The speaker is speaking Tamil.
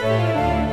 Thank